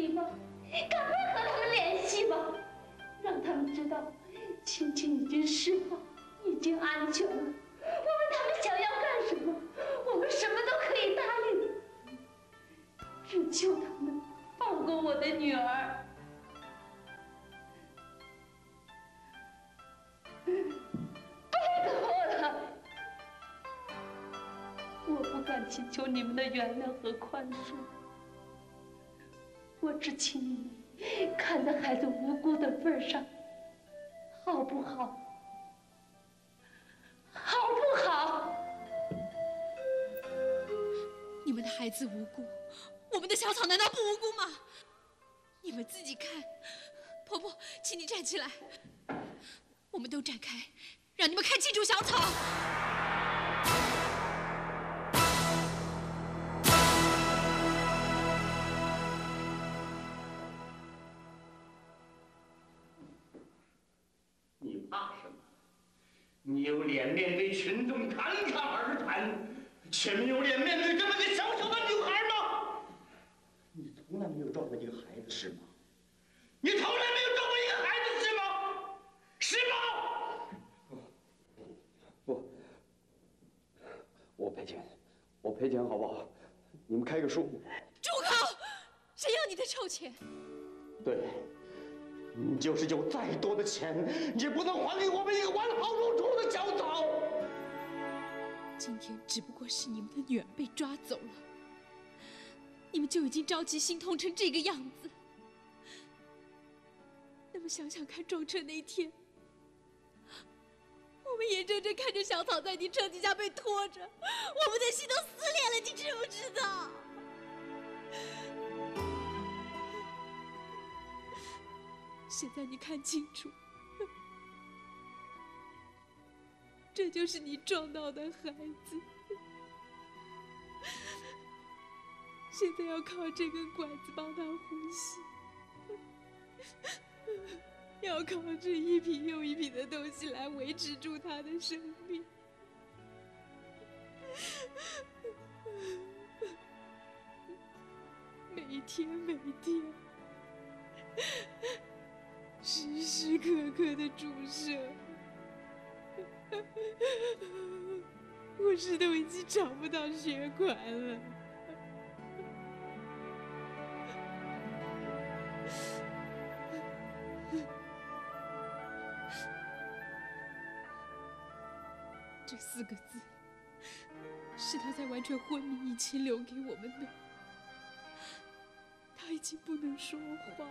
地方，赶快和他们联系吧，让他们知道青青已经释放，已经安全了。无论他们想要干什么，我们什么都可以答应，只求他们放过我的女儿。拜托了，我不敢请求你们的原谅和宽恕。我只请你看在孩子无辜的份上，好不好？好不好？你们的孩子无辜，我们的小草难道不无辜吗？你们自己看，婆婆，请你站起来，我们都站开，让你们看清楚小草。你有脸面对群众侃侃而谈，却没有脸面对这么个小小的女孩吗？你从来没有照过一个孩子是吗？你从来没有照过一个孩子是吗？是吗？不，我赔钱，我赔钱好不好？你们开个数。住口！谁要你的臭钱？对。你就是有再多的钱，也不能还给我们一个完好如初的小草。今天只不过是你们的女儿被抓走了，你们就已经着急心痛成这个样子。那么想想看，撞车那天，我们眼睁睁看着小草在你车底下被拖着，我们的心都撕裂了，你知不知道？现在你看清楚，这就是你撞到的孩子。现在要靠这根管子帮他呼吸，要靠这一瓶又一瓶的东西来维持住他的生命。每天，每天。时时刻刻的注射，护士都已经找不到血管了。这四个字，是他在完全昏迷以前留给我们的。他已经不能说话。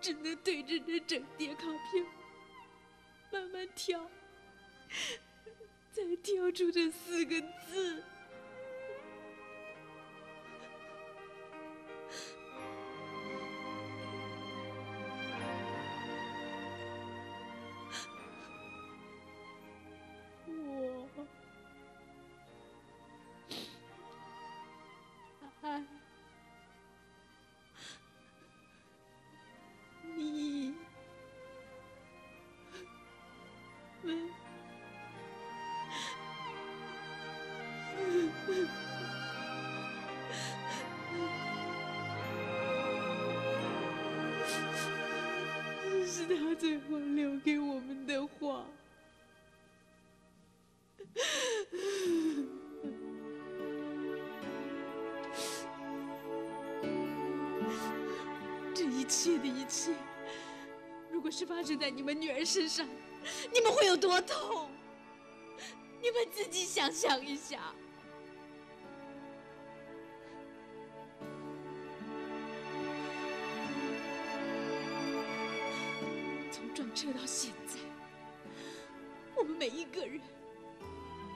只能对着这整叠卡片慢慢挑，再挑出这四个字。一切的一切，如果是发生在你们女儿身上，你们会有多痛？你们自己想象一下。从撞车到现在，我们每一个人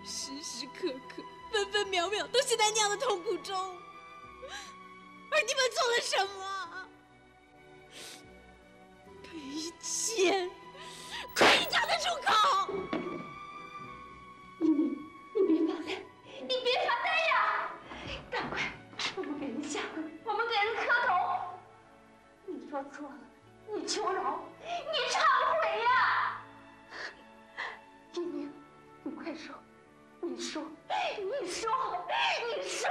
时时刻刻、分分秒秒都陷在那样的痛苦中，而你们做了什么？赔钱！快讲得出口！你你别发呆，你别发呆呀！赶快，我们给人下跪，我们给人磕头。你说错了，你求饶。你忏悔呀，英英，你快，说，你说，你说，你说。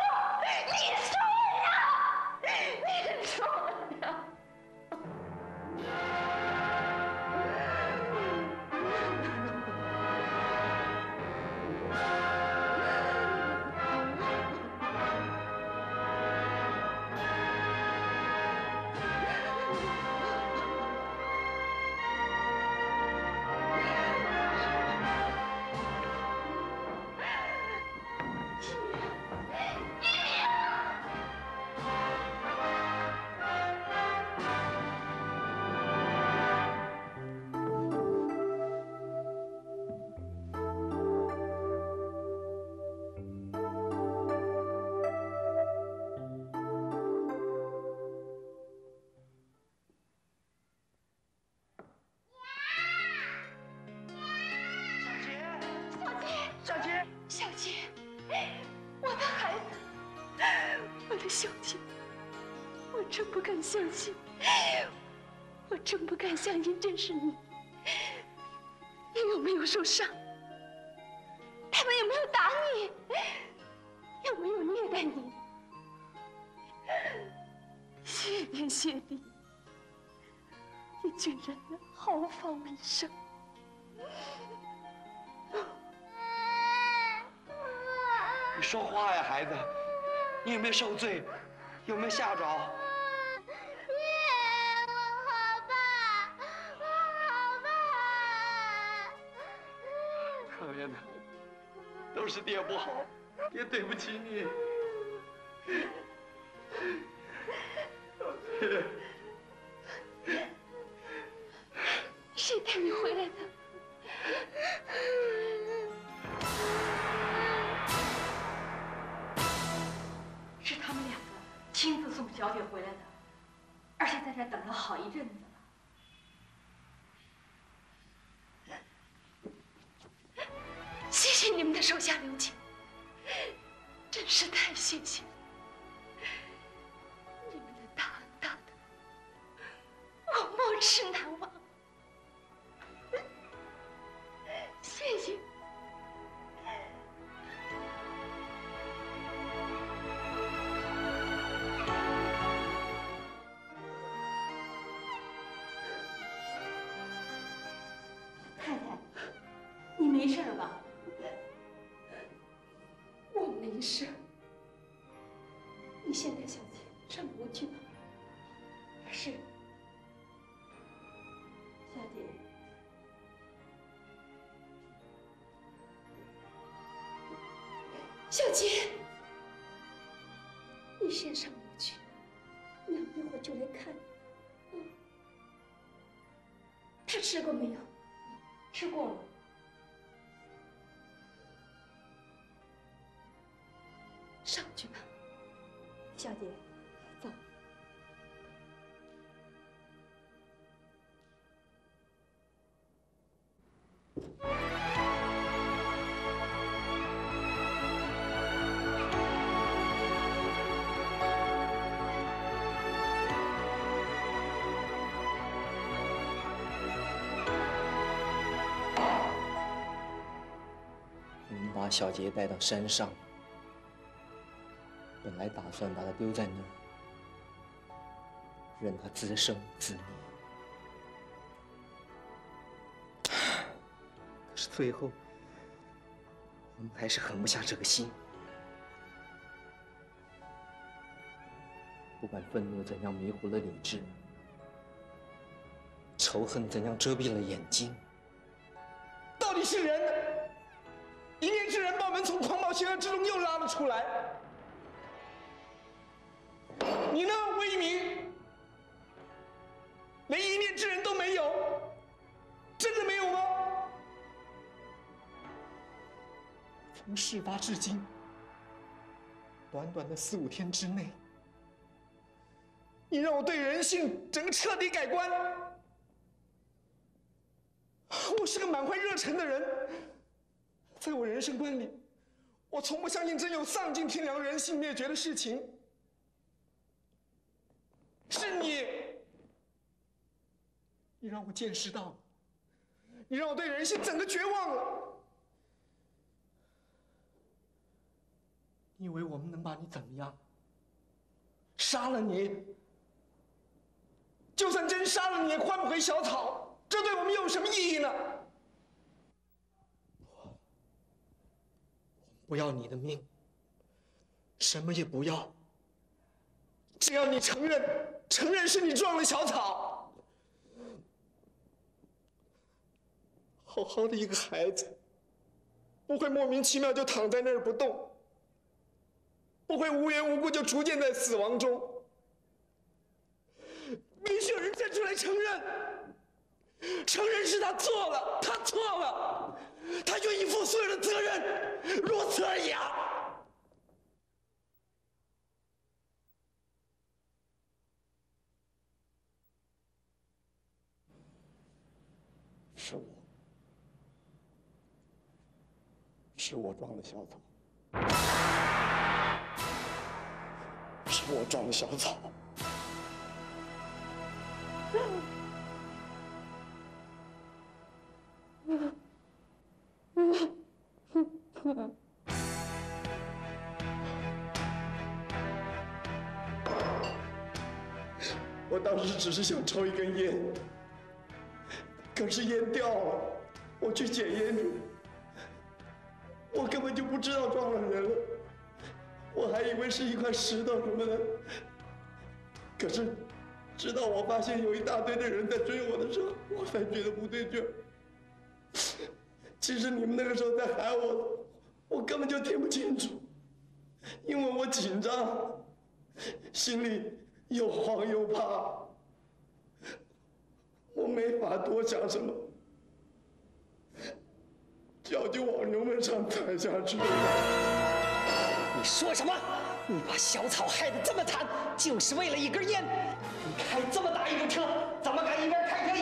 小姐，我真不敢相信，我真不敢相信这是你。你有没有受伤？他们有没有打你？有没有虐待你？谢天谢地，你居然毫发无伤。你说话呀，孩子，你有没有受罪？有没有吓着？我好怕，我好怕。可怜的，都是爹不好，爹对不起你。你们的手下留情，真是太谢谢。你们的大恩大德，我莫齿难忘。谢谢。太太，你没事吧？小杰，你先上楼去，娘一会儿就来看你。嗯，他吃过没有？我们把小杰带到山上，本来打算把他丢在那儿，任他自生自灭。可是最后，我们还是狠不下这个心。不管愤怒怎样迷糊了理智，仇恨怎样遮蔽了眼睛，到底是人？一念之人把我们从狂暴邪恶之中又拉了出来。你呢，魏一鸣？连一念之人都没有，真的没有吗？从事发至今，短短的四五天之内，你让我对人性整个彻底改观。我是个满怀热忱的人。在我人生观里，我从不相信真有丧尽天良、人性灭绝的事情。是你，你让我见识到了，你让我对人性整个绝望了。你以为我们能把你怎么样？杀了你，就算真杀了你，也换不回小草，这对我们有什么意义呢？不要你的命，什么也不要。只要你承认，承认是你撞了小草。好好的一个孩子，不会莫名其妙就躺在那儿不动，不会无缘无故就逐渐在死亡中。必须有人站出来承认，承认是他错了，他错了。他愿意负所有的责任，如此而已啊！是我，是我撞了小草，是我撞了小草。只是想抽一根烟，可是烟掉了，我去捡烟去，我根本就不知道撞了人了，我还以为是一块石头什么的。可是，直到我发现有一大堆的人在追我的时候，我才觉得不对劲。其实你们那个时候在喊我，我根本就听不清楚，因为我紧张，心里又慌又怕，我没法多想什么。脚就往牛门上踩下去。了你说什么？你把小草害得这么惨就是为了一根烟。你开这么大一个车怎么敢一边开车